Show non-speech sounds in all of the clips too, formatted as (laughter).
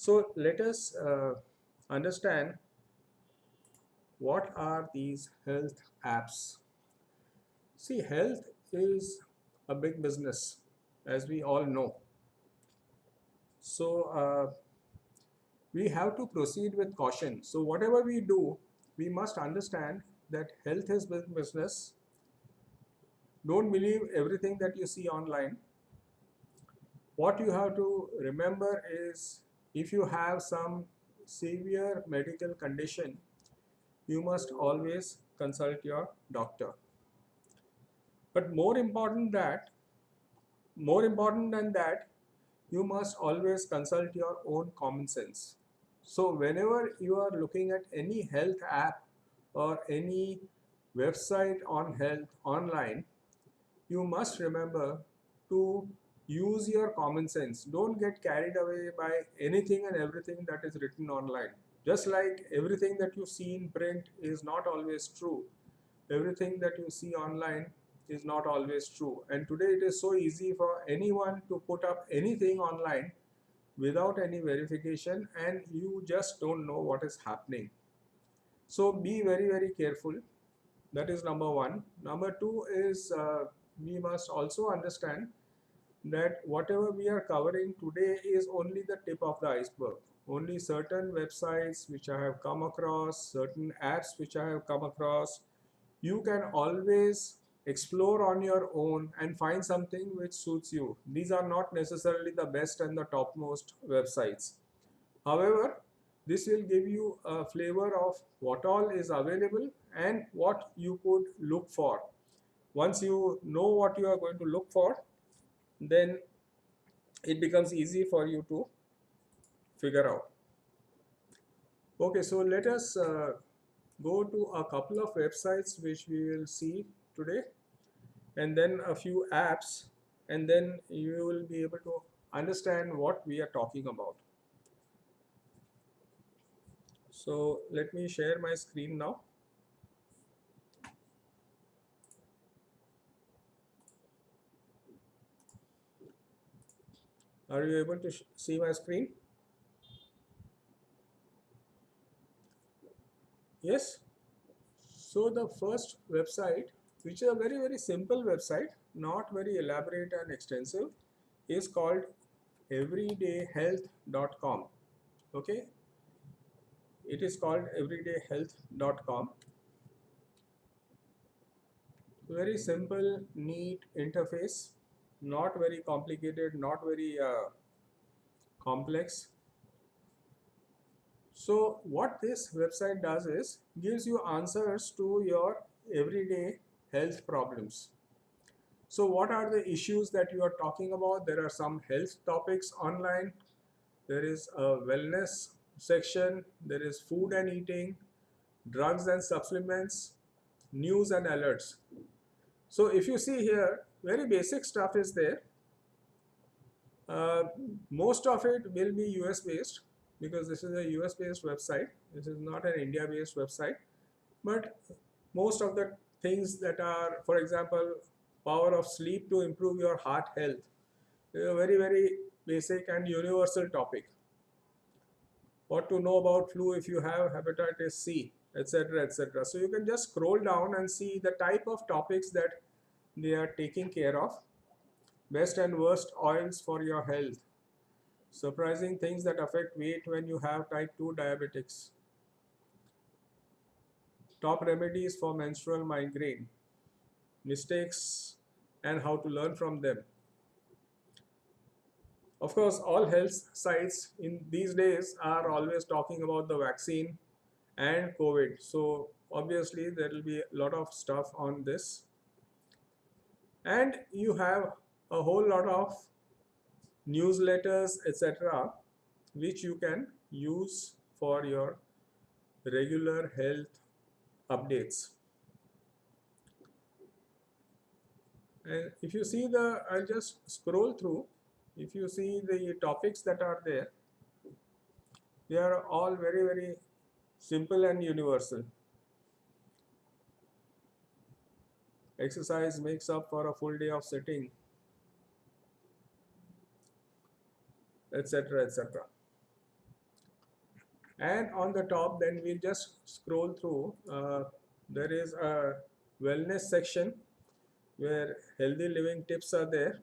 So let us uh, understand what are these health apps. See, health is a big business, as we all know. So uh, we have to proceed with caution. So whatever we do, we must understand that health is business. Don't believe everything that you see online. What you have to remember is if you have some severe medical condition, you must always consult your doctor. But more important that, more important than that, you must always consult your own common sense. So whenever you are looking at any health app or any website on health online, you must remember to use your common sense. Don't get carried away by anything and everything that is written online. Just like everything that you see in print is not always true, everything that you see online is not always true. And today it is so easy for anyone to put up anything online without any verification and you just don't know what is happening. So be very, very careful. That is number one. Number two is uh, we must also understand that whatever we are covering today is only the tip of the iceberg. Only certain websites which I have come across, certain apps which I have come across, you can always explore on your own and find something which suits you. These are not necessarily the best and the topmost websites. However, this will give you a flavor of what all is available and what you could look for. Once you know what you are going to look for, then it becomes easy for you to figure out. Okay, so let us uh, go to a couple of websites which we will see today and then a few apps and then you will be able to understand what we are talking about. So let me share my screen now. Are you able to see my screen? Yes. So the first website, which is a very, very simple website, not very elaborate and extensive, is called everydayhealth.com. Okay. It is called everydayhealth.com. Very simple, neat interface not very complicated, not very uh, complex. So what this website does is gives you answers to your everyday health problems. So what are the issues that you are talking about? There are some health topics online. There is a wellness section. There is food and eating, drugs and supplements, news and alerts. So if you see here, very basic stuff is there. Uh, most of it will be US based because this is a US based website. This is not an India based website. But most of the things that are, for example, power of sleep to improve your heart health is a very, very basic and universal topic. What to know about flu if you have hepatitis C, etc. etc. So you can just scroll down and see the type of topics that they are taking care of. Best and worst oils for your health. Surprising things that affect weight when you have type 2 diabetics. Top remedies for menstrual migraine. Mistakes and how to learn from them. Of course, all health sites in these days are always talking about the vaccine and COVID. So obviously there will be a lot of stuff on this and you have a whole lot of newsletters etc which you can use for your regular health updates. And if you see the I'll just scroll through. If you see the topics that are there they are all very very simple and universal Exercise makes up for a full day of sitting, etc. etc. and on the top then we'll just scroll through uh, there is a wellness section where healthy living tips are there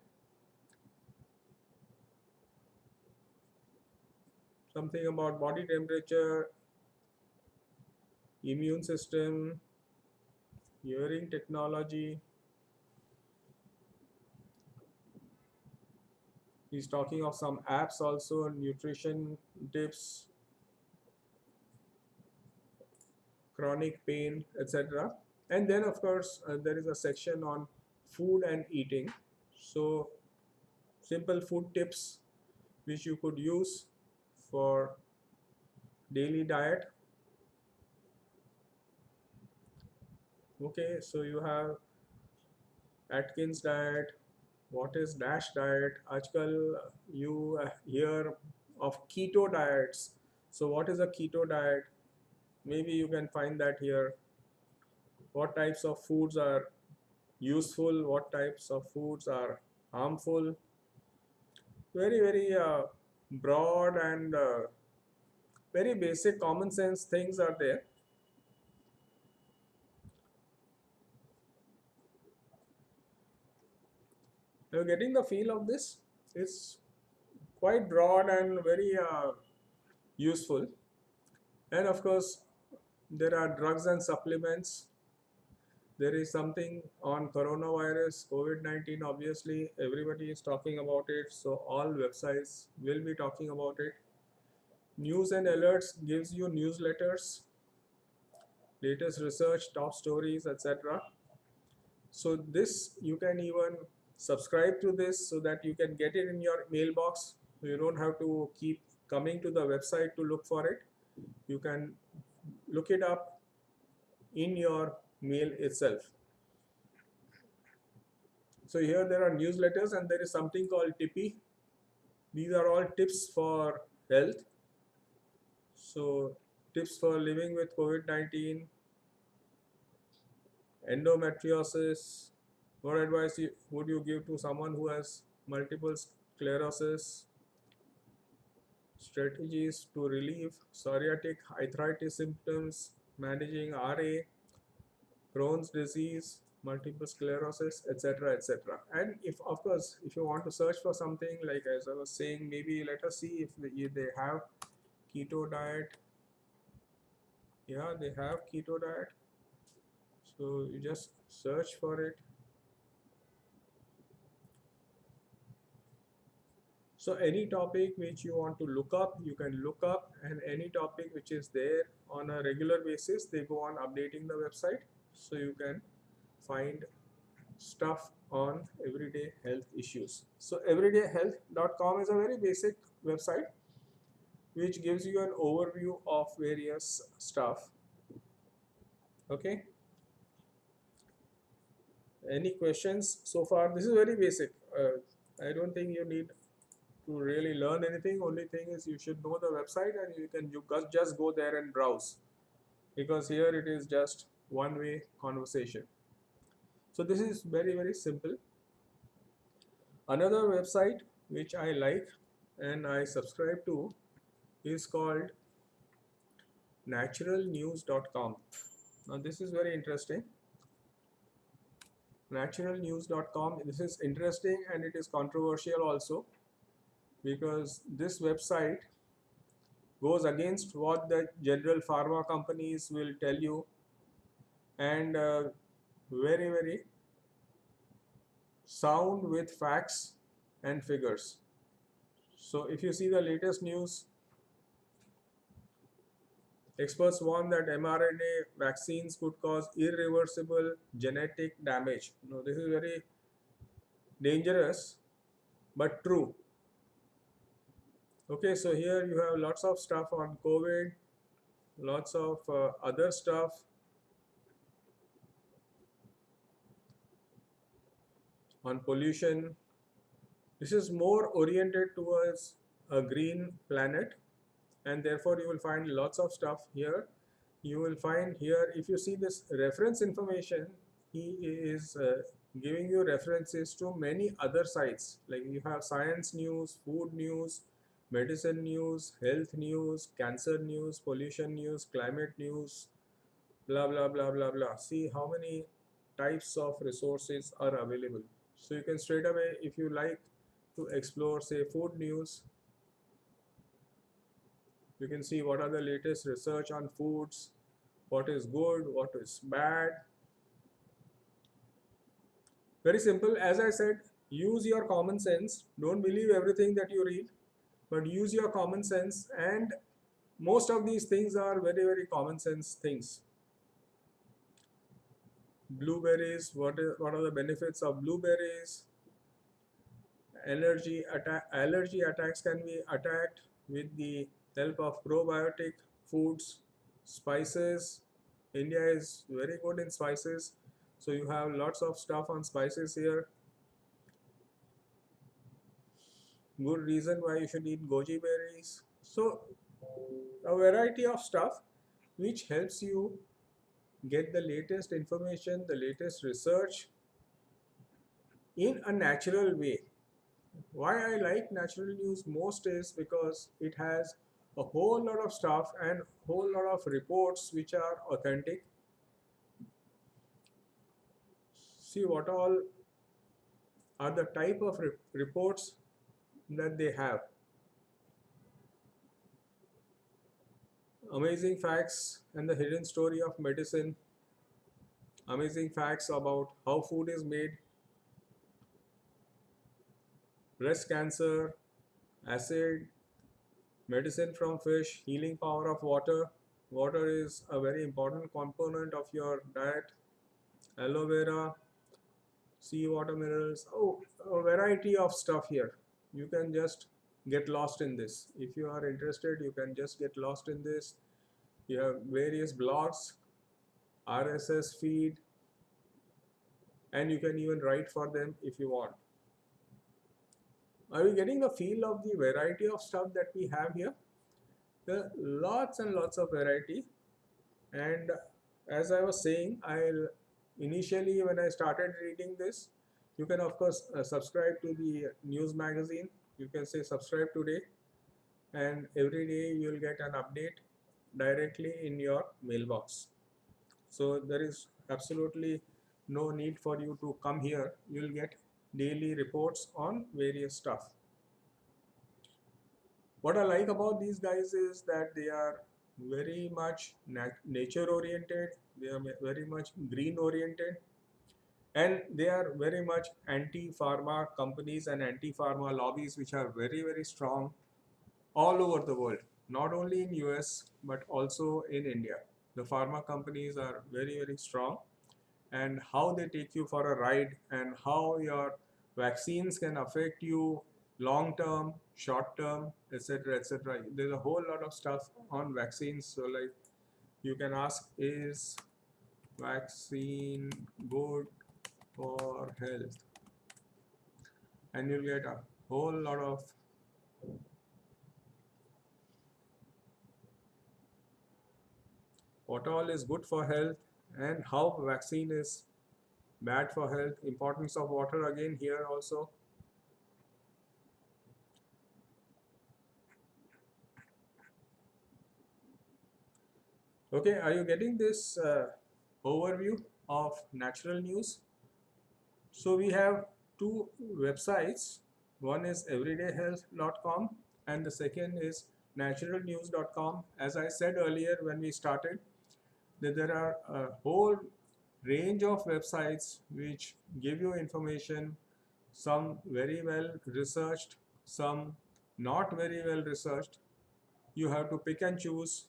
something about body temperature immune system hearing technology he's talking of some apps also nutrition tips chronic pain, etc. And then, of course, uh, there is a section on food and eating. So, simple food tips which you could use for daily diet. Okay, so you have Atkins diet. What is Dash diet? Ajkal you hear of keto diets. So, what is a keto diet? maybe you can find that here what types of foods are useful what types of foods are harmful very very uh, broad and uh, very basic common sense things are there you're getting the feel of this it's quite broad and very uh, useful and of course there are drugs and supplements. There is something on coronavirus, COVID-19, obviously everybody is talking about it. So all websites will be talking about it. News and alerts gives you newsletters, latest research, top stories, etc. So this you can even subscribe to this so that you can get it in your mailbox. You don't have to keep coming to the website to look for it. You can look it up in your mail itself. So here there are newsletters and there is something called Tippi. These are all tips for health. So tips for living with COVID-19, endometriosis, what advice would you give to someone who has multiple sclerosis, strategies to relieve psoriatic arthritis symptoms, managing RA, Crohn's disease, multiple sclerosis, etc. etc. And if, of course, if you want to search for something like as I was saying, maybe let us see if they, if they have keto diet. Yeah, they have keto diet. So you just search for it So any topic which you want to look up, you can look up and any topic which is there on a regular basis, they go on updating the website. So you can find stuff on everyday health issues. So everydayhealth.com is a very basic website which gives you an overview of various stuff. Okay. Any questions so far? This is very basic. Uh, I don't think you need to really learn anything only thing is you should know the website and you can you just go there and browse. Because here it is just one way conversation. So this is very very simple. Another website which I like and I subscribe to is called naturalnews.com now this is very interesting. Naturalnews.com this is interesting and it is controversial also because this website goes against what the general pharma companies will tell you. And uh, very very sound with facts and figures. So if you see the latest news experts warn that mRNA vaccines could cause irreversible genetic damage. No this is very dangerous but true okay so here you have lots of stuff on COVID lots of uh, other stuff. On pollution. This is more oriented towards a green planet and therefore you will find lots of stuff here. You will find here if you see this reference information he is uh, giving you references to many other sites. Like you have science news food news medicine news, health news, cancer news, pollution news, climate news, blah blah blah blah blah. See how many types of resources are available. So you can straight away, if you like to explore, say, food news, you can see what are the latest research on foods, what is good, what is bad. Very simple. As I said, use your common sense. Don't believe everything that you read, but use your common sense. And most of these things are very, very common sense things. Blueberries, what, is, what are the benefits of blueberries? Allergy, attack, allergy attacks can be attacked with the help of probiotic foods, spices. India is very good in spices. So you have lots of stuff on spices here. Good reason why you should eat goji berries. So a variety of stuff which helps you get the latest information, the latest research in a natural way. Why I like natural news most is because it has a whole lot of stuff and whole lot of reports which are authentic see what all are the type of re reports that they have amazing facts and the hidden story of medicine amazing facts about how food is made breast cancer acid medicine from fish, healing power of water. Water is a very important component of your diet. Aloe vera, sea water minerals, oh, a variety of stuff here. You can just get lost in this. If you are interested, you can just get lost in this. You have various blogs, RSS feed, and you can even write for them if you want. Are you getting the feel of the variety of stuff that we have here? Are lots and lots of variety. And as I was saying, I'll initially when I started reading this, you can of course uh, subscribe to the news magazine. You can say subscribe today and every day you'll get an update directly in your mailbox. So there is absolutely no need for you to come here. You'll get daily reports on various stuff. What I like about these guys is that they are very much nature oriented, they are very much green oriented, and they are very much anti-pharma companies and anti-pharma lobbies which are very very strong all over the world not only in US but also in India the pharma companies are very very strong and how they take you for a ride and how your vaccines can affect you long term, short term, etc. etc. There's a whole lot of stuff on vaccines. So, like you can ask, is vaccine good for health? And you'll get a whole lot of what all is good for health and how vaccine is bad for health importance of water again here also okay are you getting this uh, overview of natural news so we have two websites one is everydayhealth.com and the second is naturalnews.com as i said earlier when we started that there are a whole range of websites which give you information, some very well researched, some not very well researched. You have to pick and choose.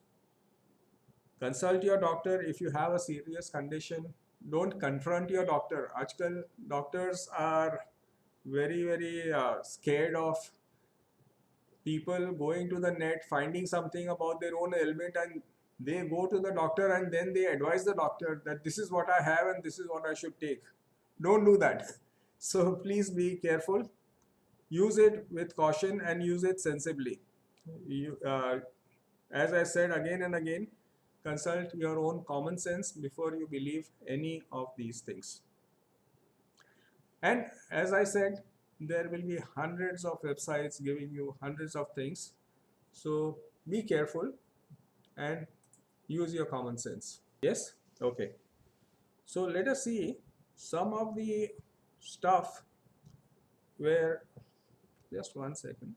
Consult your doctor if you have a serious condition. Don't confront your doctor. Ajkal doctors are very, very uh, scared of people going to the net, finding something about their own ailment and they go to the doctor and then they advise the doctor that this is what I have and this is what I should take. Don't do that. (laughs) So please be careful. Use it with caution and use it sensibly. You, uh, as I said again and again, consult your own common sense before you believe any of these things. And as I said, there will be hundreds of websites giving you hundreds of things. So be careful and use your common sense. Yes? Okay. So let us see some of the stuff where just one second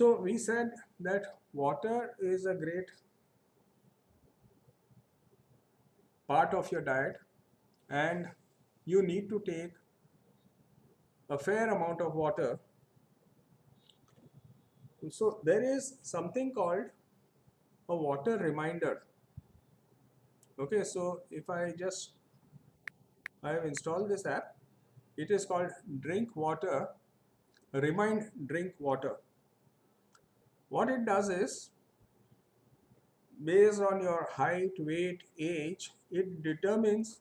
So we said that water is a great part of your diet and you need to take a fair amount of water. So there is something called a water reminder. Okay, so if I just I have installed this app, it is called Drink Water, Remind Drink Water. What it does is, based on your height, weight, age, it determines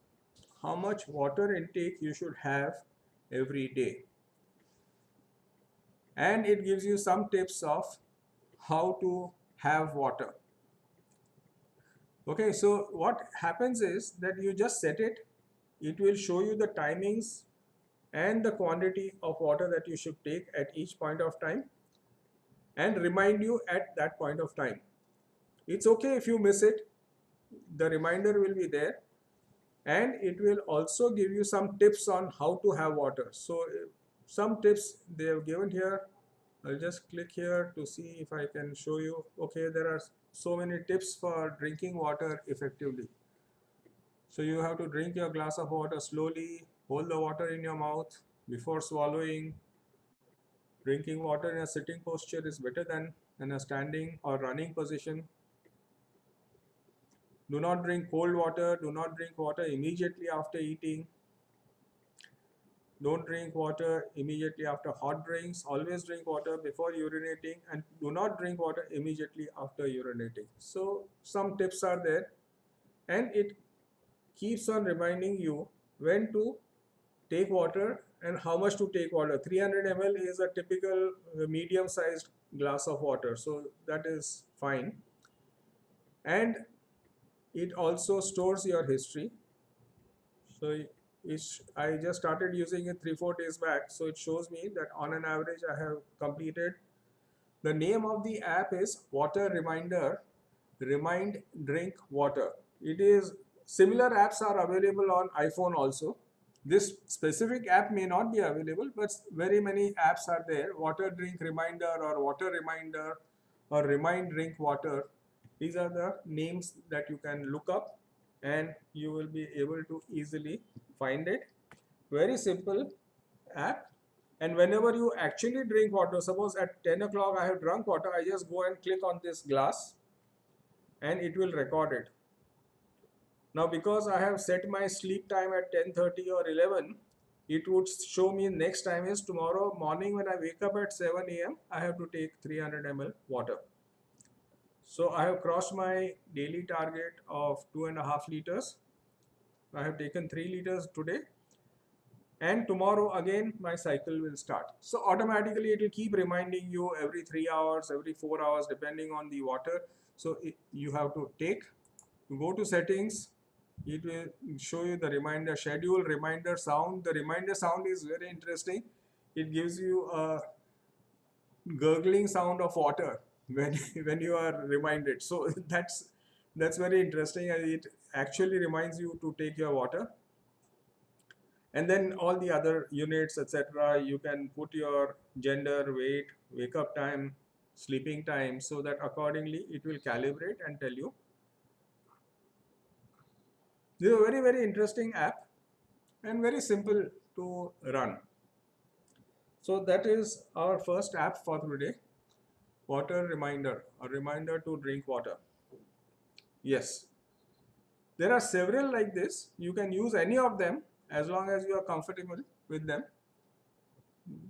how much water intake you should have every day. And it gives you some tips of how to have water. Okay, so what happens is that you just set it, it will show you the timings and the quantity of water that you should take at each point of time and remind you at that point of time. It's okay if you miss it, the reminder will be there and it will also give you some tips on how to have water. So uh, some tips they have given here. I'll just click here to see if I can show you. Okay, there are so many tips for drinking water effectively. So you have to drink your glass of water slowly, hold the water in your mouth before swallowing, Drinking water in a sitting posture is better than in a standing or running position. Do not drink cold water. Do not drink water immediately after eating. Don't drink water immediately after hot drinks. Always drink water before urinating and do not drink water immediately after urinating. So some tips are there and it keeps on reminding you when to take water and how much to take water? 300 ml is a typical uh, medium sized glass of water. So that is fine. And it also stores your history. So I just started using it three four days back. So it shows me that on an average I have completed. The name of the app is water reminder remind drink water. It is similar apps are available on iPhone also this specific app may not be available, but very many apps are there. Water drink reminder or water reminder or remind drink water. These are the names that you can look up and you will be able to easily find it. Very simple app. And whenever you actually drink water, suppose at 10 o'clock I have drunk water, I just go and click on this glass and it will record it. Now because I have set my sleep time at 10.30 or 11, it would show me next time is tomorrow morning when I wake up at 7 a.m. I have to take 300 ml water. So I have crossed my daily target of two and a half liters. I have taken three liters today and tomorrow again my cycle will start. So automatically it will keep reminding you every three hours, every four hours depending on the water. So you have to take, go to settings, it will show you the reminder schedule reminder sound. The reminder sound is very interesting. It gives you a gurgling sound of water (laughs) when when you are reminded. So (laughs) that's that's very interesting. And it actually reminds you to take your water. And then all the other units etc you can put your gender weight wake up time sleeping time so that accordingly it will calibrate and tell you this is a very, very interesting app and very simple to run. So that is our first app for today. Water reminder, a reminder to drink water. Yes. There are several like this. You can use any of them as long as you are comfortable with them.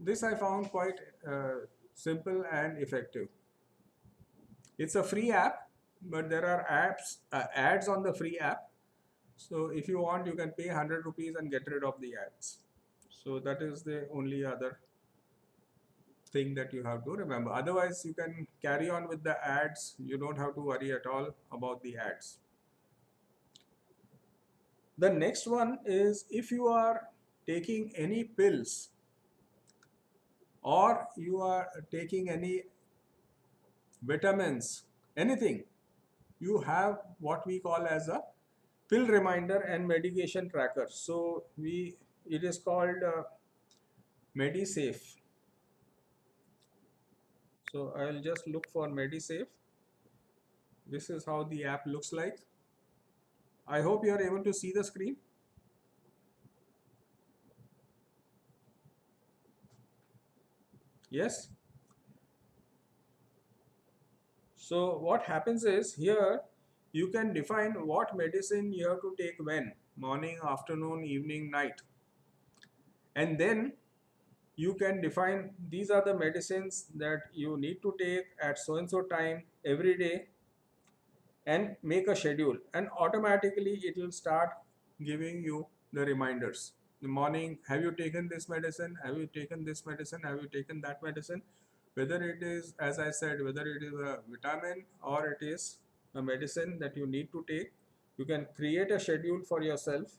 This I found quite uh, simple and effective. It's a free app, but there are apps, uh, ads on the free app so if you want, you can pay 100 rupees and get rid of the ads. So that is the only other thing that you have to remember. Otherwise, you can carry on with the ads. You don't have to worry at all about the ads. The next one is if you are taking any pills or you are taking any vitamins, anything, you have what we call as a pill reminder and medication tracker. So we it is called uh, MediSafe. So I'll just look for MediSafe. This is how the app looks like. I hope you are able to see the screen. Yes. So what happens is here you can define what medicine you have to take when? Morning, afternoon, evening, night. And then you can define these are the medicines that you need to take at so and so time every day and make a schedule. And automatically it will start giving you the reminders. The morning have you taken this medicine? Have you taken this medicine? Have you taken that medicine? Whether it is as i said whether it is a vitamin or it is a medicine that you need to take. You can create a schedule for yourself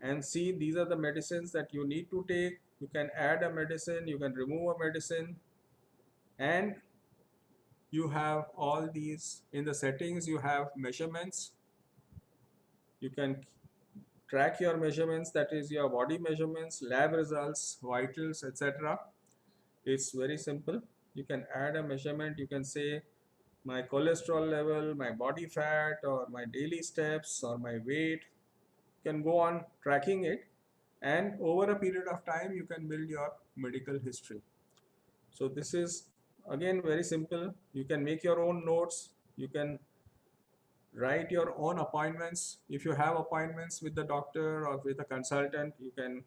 and see these are the medicines that you need to take. You can add a medicine you can remove a medicine and you have all these in the settings. You have measurements. You can track your measurements that is your body measurements lab results vitals etc it's very simple. You can add a measurement. You can say my cholesterol level my body fat or my daily steps or my weight you can go on tracking it. And over a period of time you can build your medical history. So this is again very simple. You can make your own notes. You can write your own appointments. If you have appointments with the doctor or with a consultant you can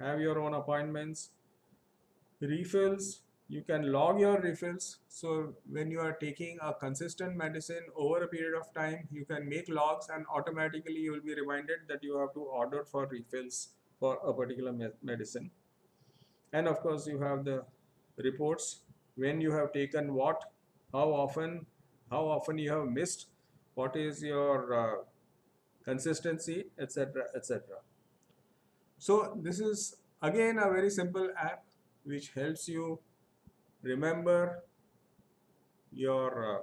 have your own appointments. Refills you can log your refills so when you are taking a consistent medicine over a period of time you can make logs and automatically you will be reminded that you have to order for refills for a particular me medicine. And of course you have the reports. When you have taken what how often how often you have missed what is your uh, consistency etc etc so this is again a very simple app which helps you remember your uh,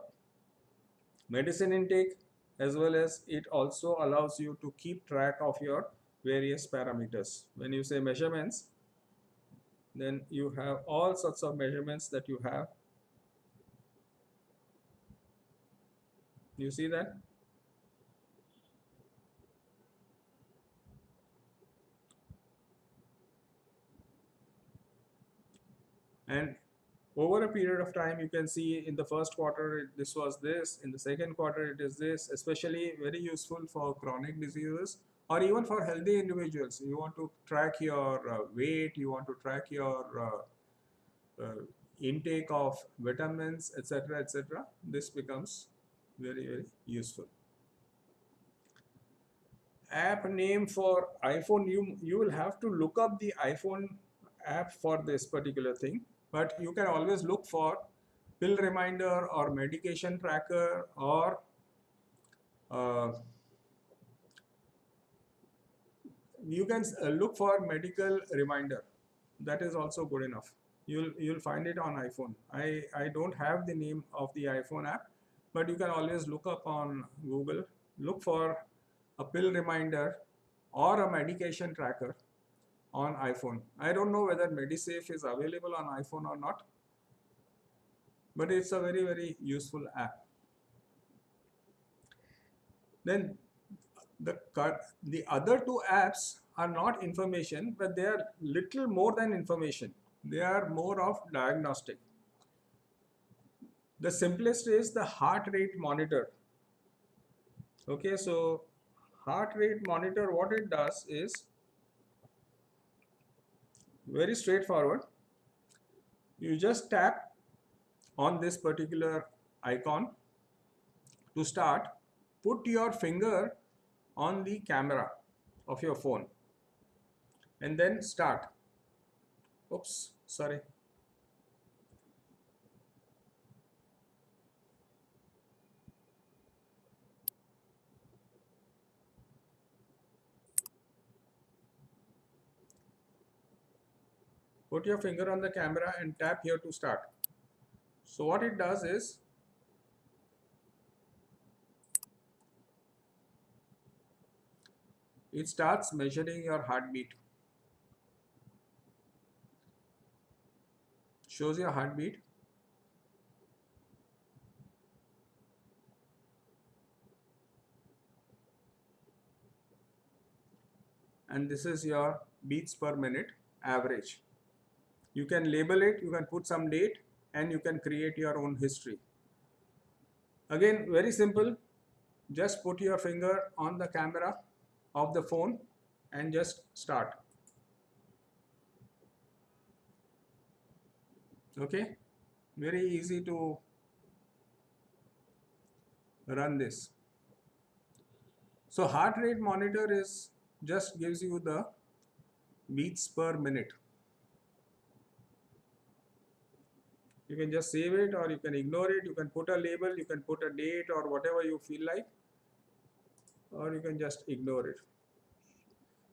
medicine intake as well as it also allows you to keep track of your various parameters. When you say measurements, then you have all sorts of measurements that you have. You see that? And over a period of time you can see in the first quarter this was this in the second quarter it is this especially very useful for chronic diseases or even for healthy individuals. You want to track your uh, weight you want to track your uh, uh, intake of vitamins etc etc this becomes very very useful. App name for iphone you you will have to look up the iphone app for this particular thing but you can always look for pill reminder or medication tracker or uh, you can uh, look for medical reminder. That is also good enough. You'll you'll find it on iphone. I i don't have the name of the iphone app but you can always look up on google look for a pill reminder or a medication tracker on iPhone. I don't know whether MediSafe is available on iPhone or not, but it's a very, very useful app. Then the, the other two apps are not information, but they are little more than information. They are more of diagnostic. The simplest is the heart rate monitor. Okay, so heart rate monitor, what it does is very straightforward. You just tap on this particular icon to start. Put your finger on the camera of your phone and then start. Oops sorry. Put your finger on the camera and tap here to start. So what it does is it starts measuring your heartbeat. Shows your heartbeat. And this is your beats per minute average. You can label it, you can put some date and you can create your own history. Again, very simple. Just put your finger on the camera of the phone and just start. Okay, very easy to run this. So heart rate monitor is just gives you the beats per minute. You can just save it or you can ignore it. You can put a label, you can put a date or whatever you feel like or you can just ignore it.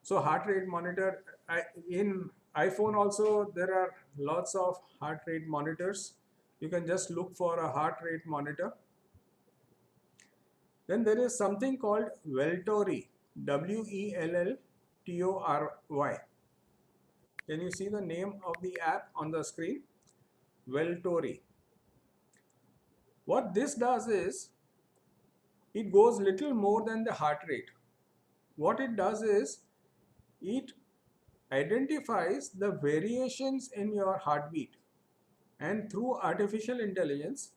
So heart rate monitor I, in iPhone also there are lots of heart rate monitors. You can just look for a heart rate monitor. Then there is something called Welltory, W-E-L-L-T-O-R-Y. Can you see the name of the app on the screen? Welltory. What this does is it goes little more than the heart rate. What it does is it identifies the variations in your heartbeat and through artificial intelligence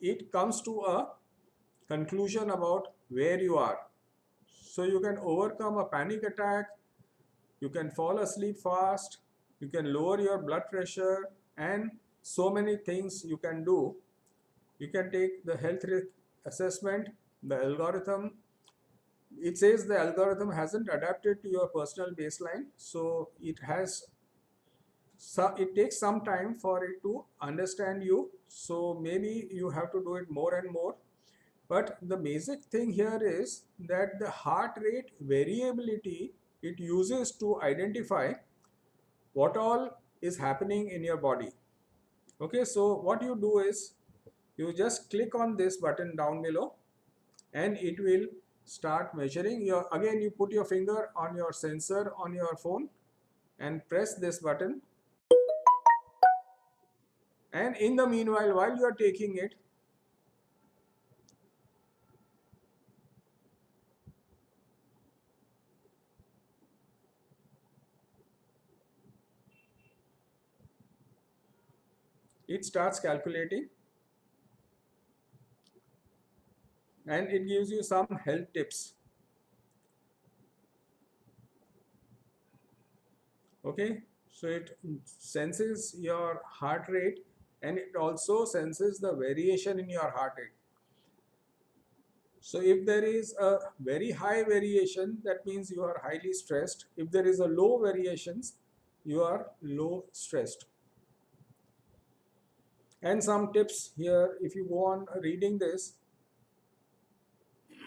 it comes to a conclusion about where you are. So you can overcome a panic attack, you can fall asleep fast, you can lower your blood pressure and so many things you can do. You can take the health risk assessment, the algorithm. It says the algorithm hasn't adapted to your personal baseline, so it has so it takes some time for it to understand you. So maybe you have to do it more and more. But the basic thing here is that the heart rate variability it uses to identify what all is happening in your body. Okay, so what you do is you just click on this button down below and it will start measuring your again you put your finger on your sensor on your phone and press this button and in the meanwhile while you are taking it it starts calculating and it gives you some health tips. Okay? So it senses your heart rate and it also senses the variation in your heart rate. So if there is a very high variation that means you are highly stressed. If there is a low variations you are low stressed and some tips here if you go on reading this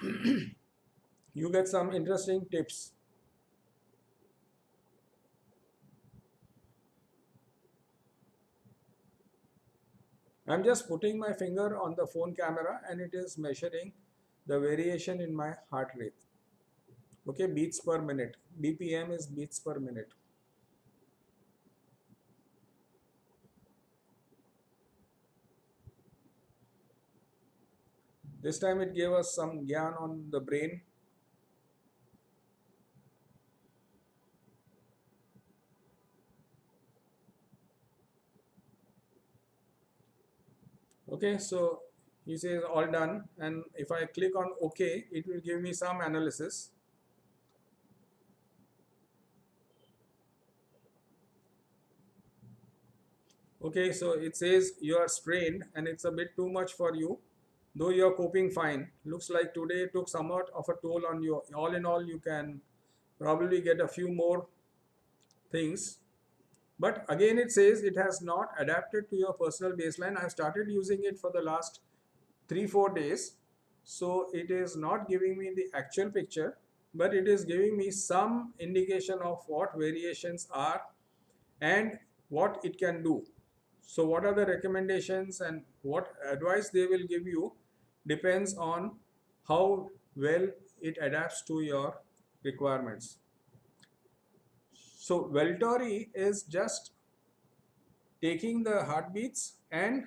(clears throat) you get some interesting tips. I'm just putting my finger on the phone camera and it is measuring the variation in my heart rate. Okay beats per minute. BPM is beats per minute This time it gave us some gyan on the brain. Okay, so he says all done and if I click on OK, it will give me some analysis. Okay, so it says you are strained and it's a bit too much for you though you're coping fine looks like today took somewhat of a toll on you. All in all you can probably get a few more things. But again it says it has not adapted to your personal baseline. I've started using it for the last three four days. So it is not giving me the actual picture but it is giving me some indication of what variations are and what it can do. So what are the recommendations and what advice they will give you depends on how well it adapts to your requirements. So Welltory is just taking the heartbeats and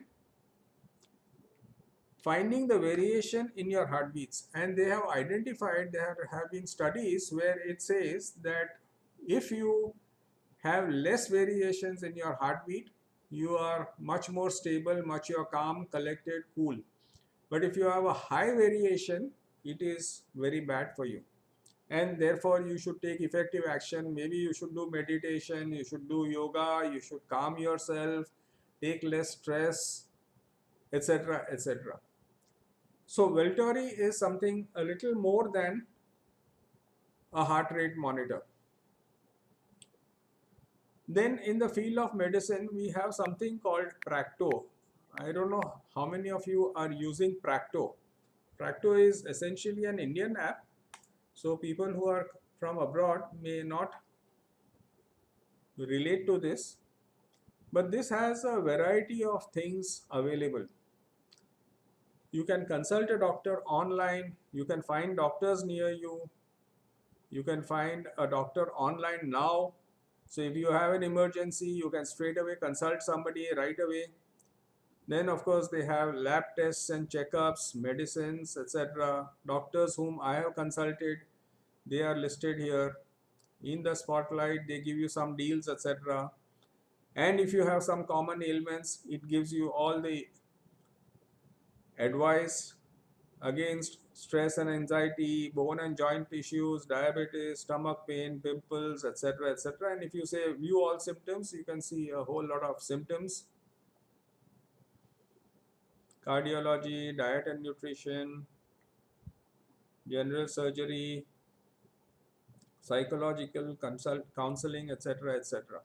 finding the variation in your heartbeats. And they have identified there have been studies where it says that if you have less variations in your heartbeat you are much more stable much more calm collected cool but if you have a high variation it is very bad for you and therefore you should take effective action maybe you should do meditation you should do yoga you should calm yourself take less stress etc etc so Welltory is something a little more than a heart rate monitor. Then in the field of medicine, we have something called Practo. I don't know how many of you are using Practo. Practo is essentially an Indian app. So people who are from abroad may not relate to this. But this has a variety of things available you can consult a doctor online you can find doctors near you you can find a doctor online now so if you have an emergency you can straight away consult somebody right away then of course they have lab tests and checkups medicines etc doctors whom i have consulted they are listed here in the spotlight they give you some deals etc and if you have some common ailments it gives you all the advice against stress and anxiety, bone and joint issues, diabetes, stomach pain, pimples, etc. etc. And if you say view all symptoms, you can see a whole lot of symptoms. Cardiology, diet and nutrition, general surgery, psychological consult, counseling, etc. etc.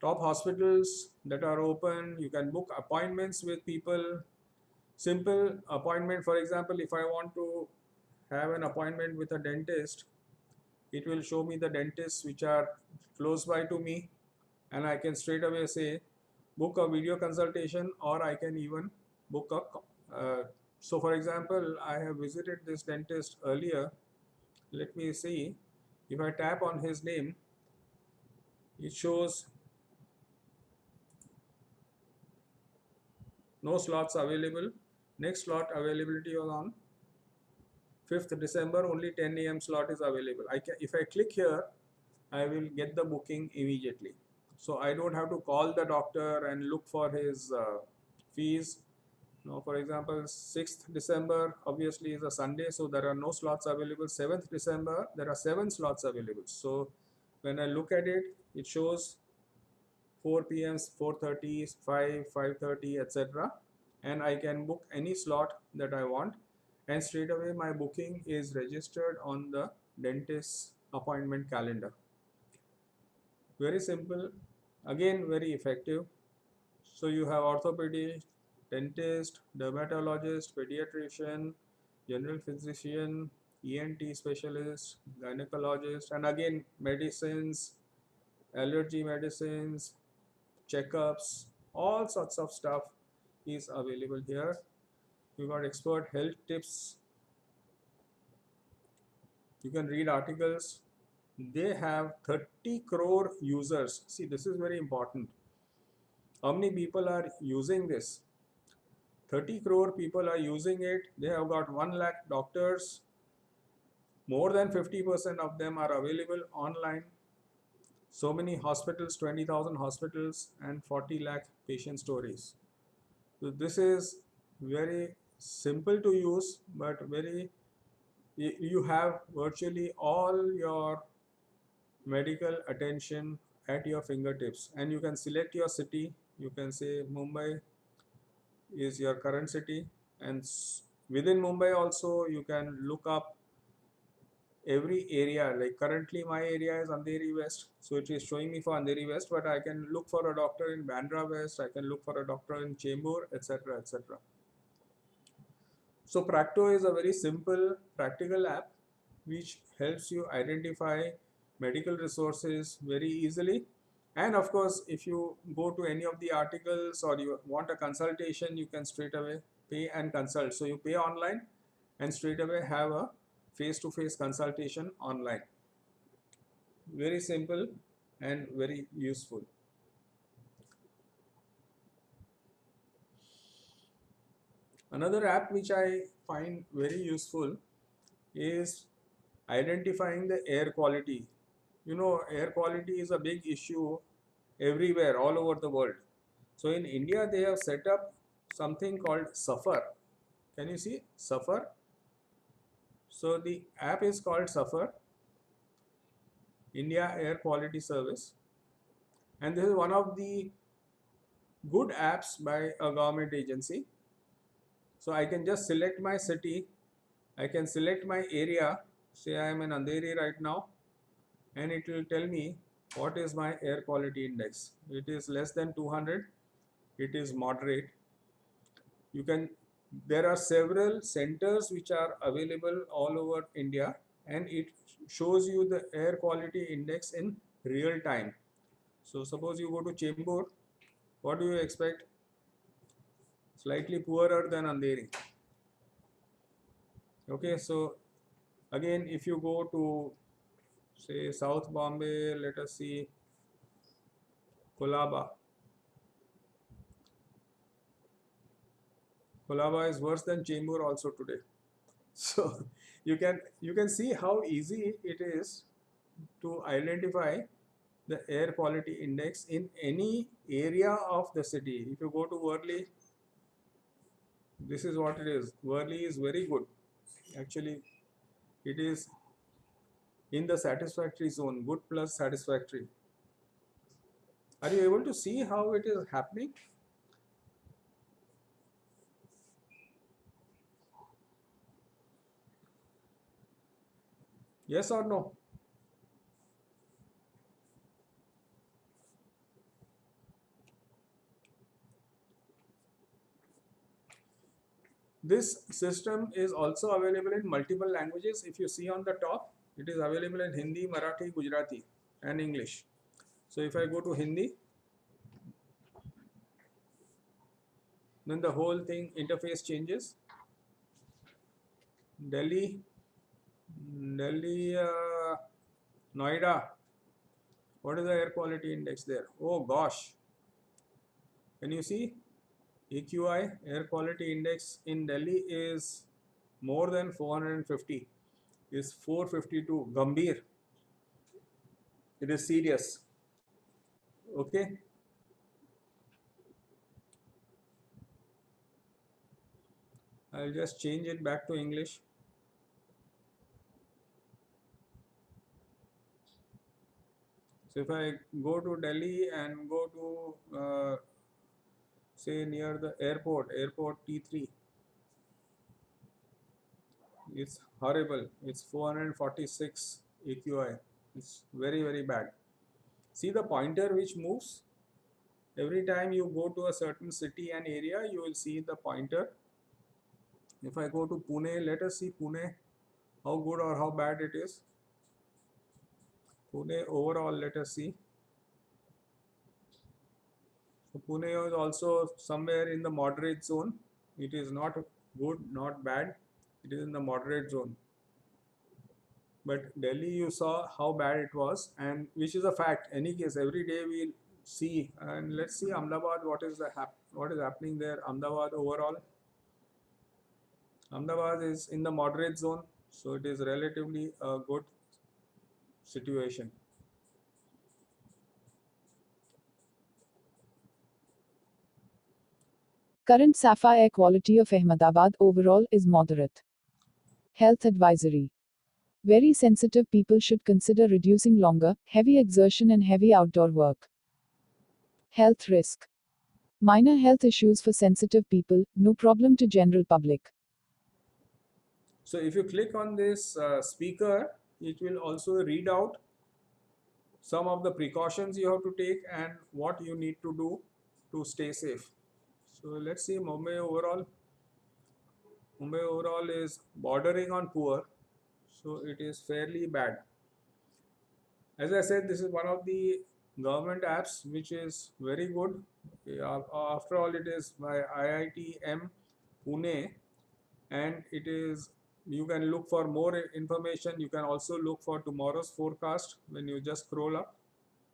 Top hospitals that are open, you can book appointments with people simple appointment for example if I want to have an appointment with a dentist it will show me the dentists which are close by to me and I can straight away say book a video consultation or I can even book a uh, so for example I have visited this dentist earlier let me see if I tap on his name it shows no slots available Next slot availability on 5th December, only 10 a.m. slot is available. I can, if I click here, I will get the booking immediately. So I don't have to call the doctor and look for his uh, fees. Now, for example, 6th December obviously is a Sunday, so there are no slots available. 7th December, there are seven slots available. So when I look at it, it shows 4 p.m., 4.30, 5, 5.30, etc and I can book any slot that I want and straight away my booking is registered on the dentist appointment calendar. Very simple, again very effective. So you have orthopedist, dentist, dermatologist, pediatrician, general physician, ENT specialist, gynecologist, and again medicines, allergy medicines, checkups, all sorts of stuff is available here. You got expert health tips. You can read articles they have 30 crore users. See this is very important. How many people are using this? 30 crore people are using it. They have got 1 lakh doctors. More than 50% of them are available online. So many hospitals 20000 hospitals and 40 lakh patient stories. So this is very simple to use but very you have virtually all your medical attention at your fingertips and you can select your city you can say Mumbai is your current city and within Mumbai also you can look up every area. Like currently, my area is Andheri West, so it is showing me for Andheri West, but I can look for a doctor in Bandra West. I can look for a doctor in Chembur, etc., etc. So Practo is a very simple, practical app which helps you identify medical resources very easily. And of course, if you go to any of the articles or you want a consultation, you can straight away pay and consult. So you pay online and straight away have a face-to-face consultation online. Very simple and very useful. Another app which I find very useful is identifying the air quality. You know, air quality is a big issue everywhere, all over the world. So in India, they have set up something called Safar. Can you see Safar? So the app is called Safar, India Air Quality Service. And this is one of the good apps by a government agency. So I can just select my city, I can select my area, say I am in Andheri right now, and it will tell me what is my air quality index. It is less than 200, it is moderate. You can there are several centers which are available all over India and it shows you the air quality index in real time. So suppose you go to Chembur, what do you expect? Slightly poorer than Andheri. Okay, so again if you go to say South Bombay, let us see Colaba. Colaba is worse than Chembur also today. (laughs) So you can you can see how easy it is to identify the air quality index in any area of the city. If you go to Worli, this is what it is. Worli is very good. Actually, it is in the satisfactory zone, good plus satisfactory. Are you able to see how it is happening? Yes or no? This system is also available in multiple languages. If you see on the top, it is available in Hindi, Marathi, Gujarati and English. So if I go to Hindi, then the whole thing interface changes. Delhi, Delhi, uh, Noida. What is the air quality index there? Oh gosh. Can you see? AQI, air quality index in Delhi is more than 450 is 452 Gambhir. It is serious. Okay. I'll just change it back to English. So if I go to Delhi and go to uh, say near the airport, airport T3, it's horrible. It's 446 AQI. It's very very bad. See the pointer which moves? Every time you go to a certain city and area, you will see the pointer. If I go to Pune, let us see Pune, how good or how bad it is. Pune overall, let us see. So Pune is also somewhere in the moderate zone. It is not good, not bad. It is in the moderate zone. But Delhi, you saw how bad it was, and which is a fact. Any case, every day we'll see, and let's see Ahmedabad. What is the hap- What is happening there? Ahmedabad overall. Ahmedabad is in the moderate zone, so it is relatively a good situation. Current Safar air quality of Ahmedabad overall is moderate. Health advisory. Very sensitive people should consider reducing longer, heavy exertion and heavy outdoor work. Health risk. Minor health issues for sensitive people, no problem to general public. So if you click on this uh, speaker, it will also read out some of the precautions you have to take and what you need to do to stay safe. So let's see Mumbai overall. Mumbai overall is bordering on poor, so it is fairly bad. As I said, this is one of the government apps which is very good. After all, it is by IITM Pune and it is you can look for more information you can also look for tomorrow's forecast when you just scroll up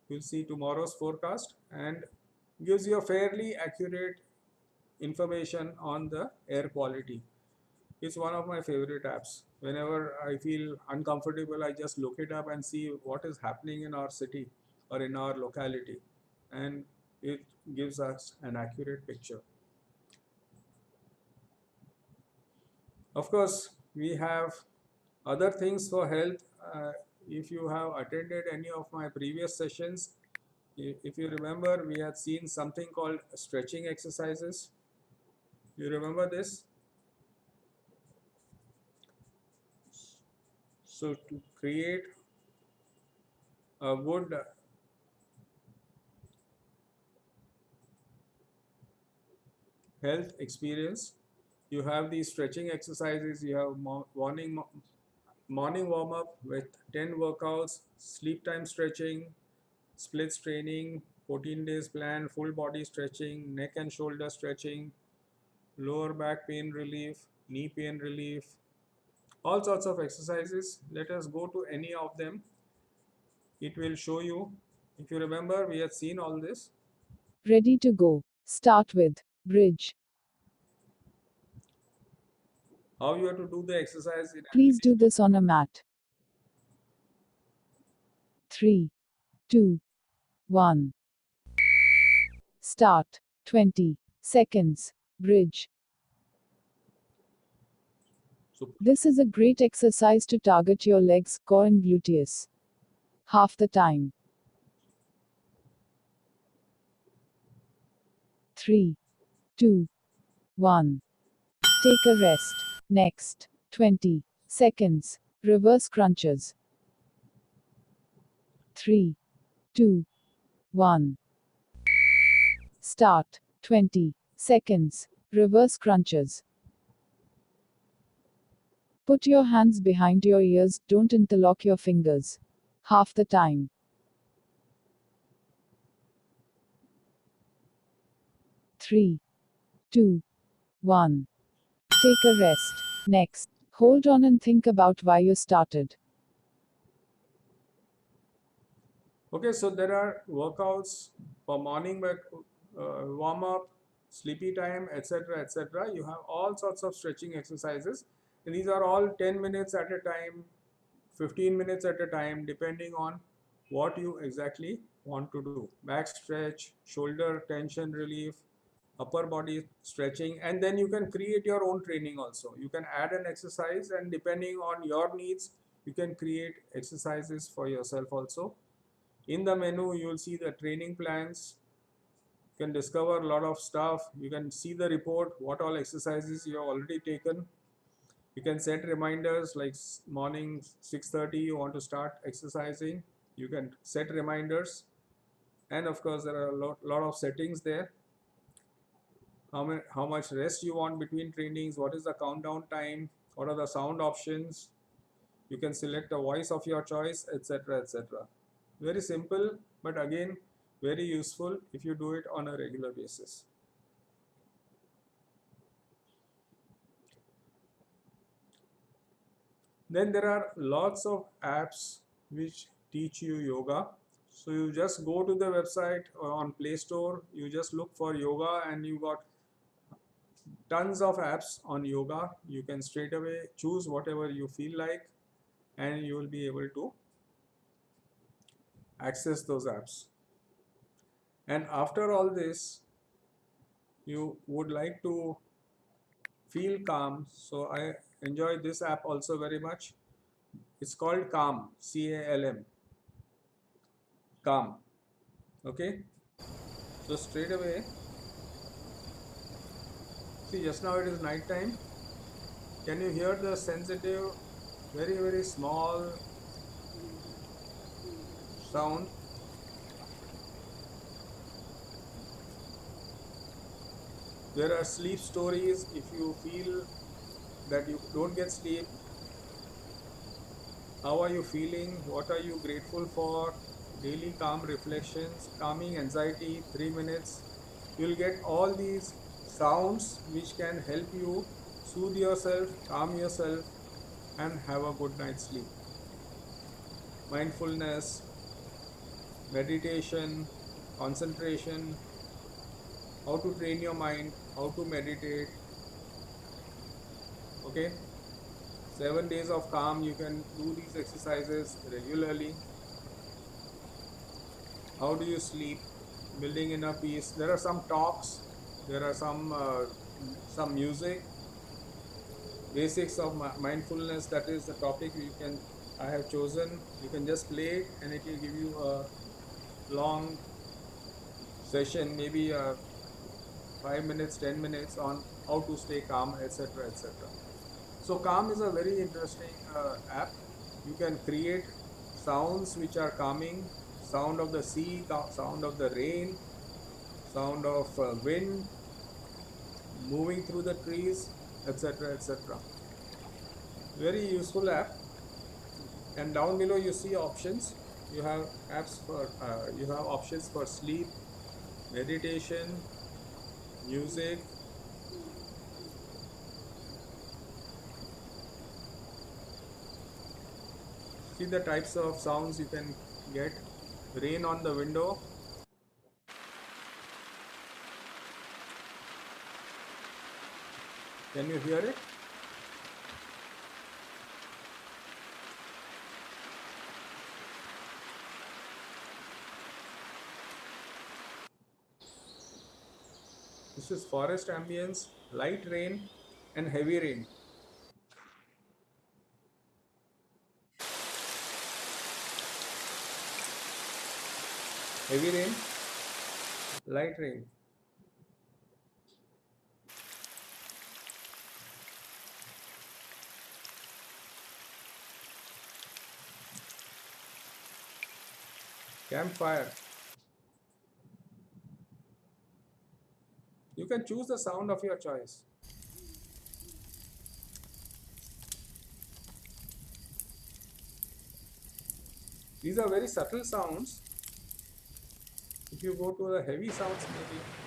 you'll see tomorrow's forecast and gives you a fairly accurate information on the air quality it's one of my favorite apps whenever i feel uncomfortable i just look it up and see what is happening in our city or in our locality and it gives us an accurate picture of course we have other things for health. Uh, if you have attended any of my previous sessions, if you remember, we had seen something called stretching exercises. You remember this? So to create a good health experience, you have these stretching exercises you have morning morning warm up with 10 workouts sleep time stretching splits training 14 days plan full body stretching neck and shoulder stretching lower back pain relief knee pain relief all sorts of exercises. Let us go to any of them. It will show you. If you remember we had seen all this. Ready to go. Start with bridge. How you have to do the exercise please do this on a mat. 3 2 1 start. 20 seconds. Bridge so, this is a great exercise to target your legs core and gluteus half the time 3 2 1 take a rest Next. 20 seconds. Reverse crunches. 3, 2, 1. Start. 20 seconds. Reverse crunches. Put your hands behind your ears, don't interlock your fingers. Half the time. Three, two, one. Take a rest. Next, hold on and think about why you started. Okay, so there are workouts for morning uh, warm up, sleepy time, etc. etc. You have all sorts of stretching exercises. And these are all 10 minutes at a time, 15 minutes at a time, depending on what you exactly want to do. Back stretch, shoulder tension relief, upper body stretching and then you can create your own training also. You can add an exercise and depending on your needs you can create exercises for yourself also. In the menu you will see the training plans. You can discover a lot of stuff. You can see the report what all exercises you have already taken you can set reminders like morning 6:30 you want to start exercising you can set reminders and of course there are a lot, lot of settings there how, many, how much rest you want between trainings, what is the countdown time, what are the sound options. You can select a voice of your choice, etc. etc. Very simple, but again, very useful if you do it on a regular basis. Then there are lots of apps which teach you yoga. So you just go to the website on Play Store, you just look for yoga and you got tons of apps on yoga. You can straight away choose whatever you feel like and you will be able to access those apps. And after all this you would like to feel calm. So I enjoy this app also very much. It's called calm c-a-l-m calm. Okay? So straight away See, just now it is night time. Can you hear the sensitive, very, very small sound? There are sleep stories if you feel that you don't get sleep. How are you feeling? What are you grateful for? Daily calm reflections calming anxiety 3 minutes. You'll get all these sounds which can help you soothe yourself calm yourself and have a good night's sleep. Mindfulness meditation concentration how to train your mind how to meditate okay? Seven days of calm you can do these exercises regularly. How do you sleep? Building inner peace. There are some talks. There are some uh, some music. Basics of mindfulness that is the topic you can i have chosen. You can just play and it will give you a long session maybe uh, 5 minutes 10 minutes on how to stay calm etc etc so calm is a very interesting uh, app. You can create sounds which are calming. Sound of the sea sound of the rain sound of uh, wind moving through the trees etc etc very useful app. And down below you see options. You have apps for uh, you have options for sleep meditation music see the types of sounds you can get. Rain on the window. Can you hear it? This is forest ambience light rain and heavy rain heavy rain light rain. Campfire. You can choose the sound of your choice. These are very subtle sounds if you go to the heavy sounds maybe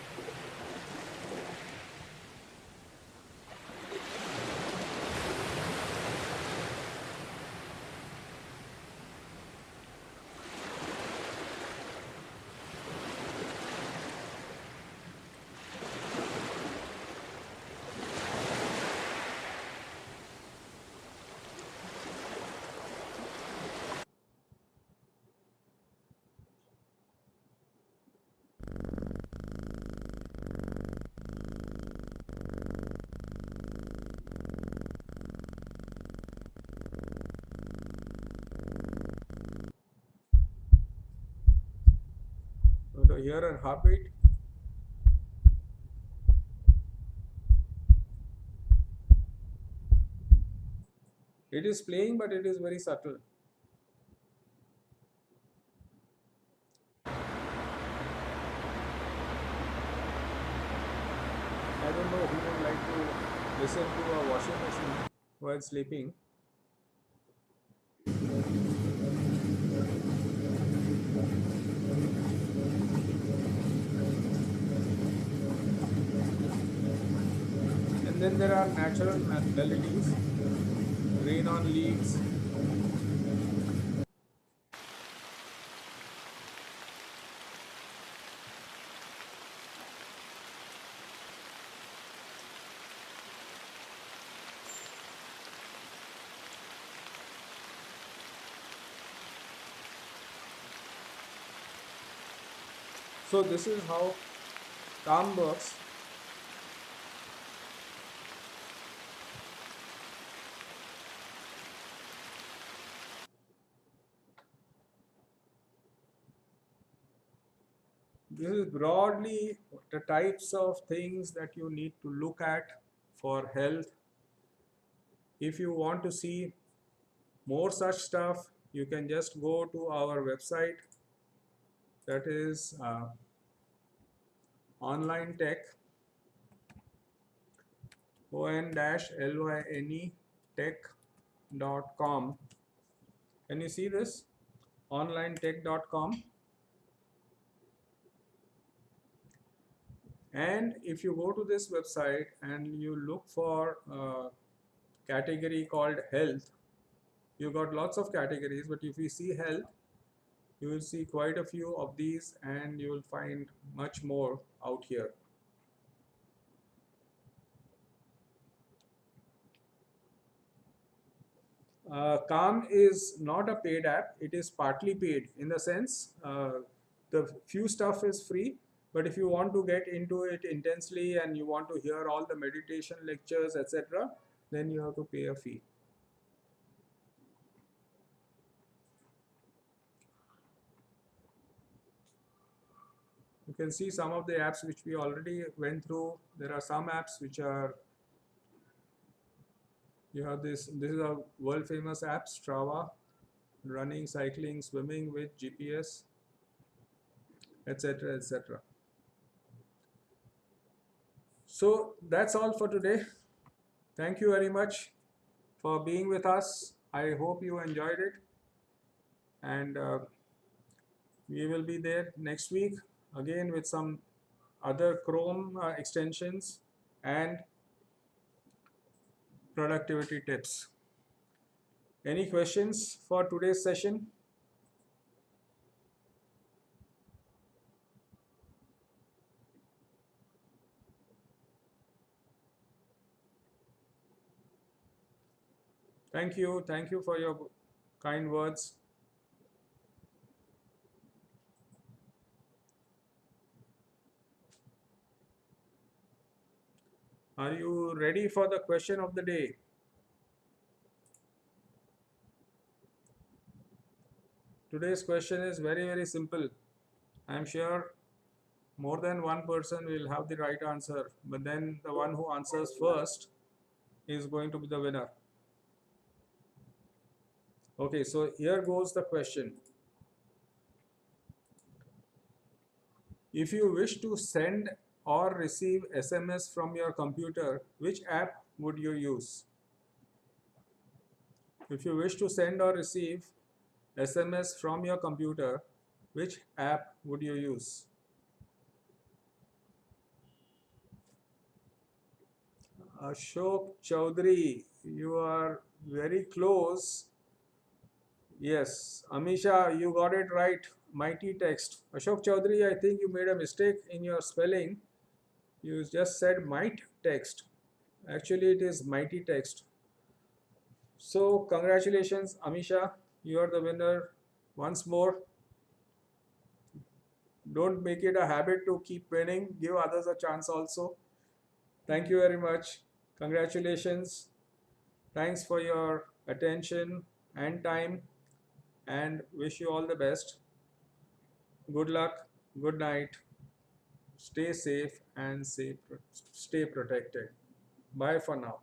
to hear heartbeat it is playing but it is very subtle I don't know who would like to listen to a washing machine while sleeping. And then there are natural melodies, rain on leaves. So this is how calm works. This is broadly the types of things that you need to look at for health. If you want to see more such stuff, you can just go to our website. That is uh, online tech on dash lyne tech.com can you see this? online and if you go to this website and you look for a category called health you got lots of categories but if you see health you will see quite a few of these and you will find much more out here. Uh, calm is not a paid app. It is partly paid in the sense uh, the few stuff is free but if you want to get into it intensely and you want to hear all the meditation lectures etc then you have to pay a fee. You can see some of the apps which we already went through. There are some apps which are you have this this is a world famous app strava running cycling swimming with gps etc etc so that's all for today thank you very much for being with us i hope you enjoyed it and uh, we will be there next week again with some other chrome uh, extensions and productivity tips. Any questions for today's session? Thank you. Thank you for your kind words. Are you ready for the question of the day? Today's question is very, very simple. I am sure more than one person will have the right answer, but then the one who answers first is going to be the winner. Okay, so here goes the question. If you wish to send or receive SMS from your computer, which app would you use? If you wish to send or receive SMS from your computer, which app would you use? Ashok Chaudhary, you are very close. Yes, Amisha, you got it right. MightyText. Ashok Chaudhary, I think you made a mistake in your spelling. You just said might text. Actually, it is MightyText. So, congratulations, Amisha. You are the winner once more. Don't make it a habit to keep winning. Give others a chance also. Thank you very much. Congratulations. Thanks for your attention and time and wish you all the best. Good luck. Good night. Stay safe and stay, protected. Bye for now.